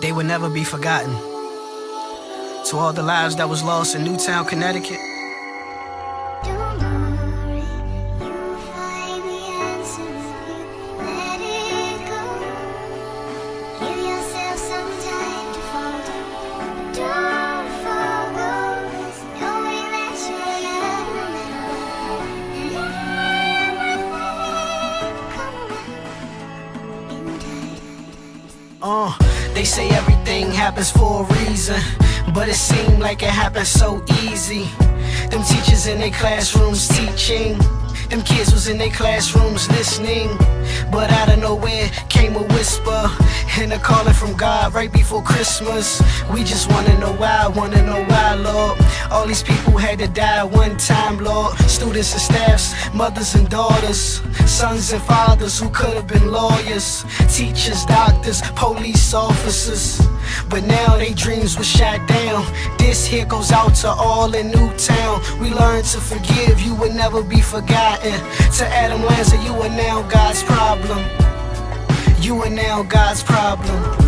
they would never be forgotten. To all the lives that was lost in Newtown, Connecticut. Uh, they say everything happens for a reason, but it seemed like it happened so easy. Them teachers in their classrooms teaching, them kids was in their classrooms listening. But out of nowhere came a whisper and a calling from God right before Christmas. We just wanna know why, wanna know why, Lord. All these people had to die one time, Lord. Students and staffs, mothers and daughters, sons and fathers who could have been lawyers, teachers, doctors, police officers. But now they dreams were shot down. This here goes out to all in Newtown. We learned to forgive, you will never be forgotten. To Adam Lanza, you are now God's problem. You are now God's problem.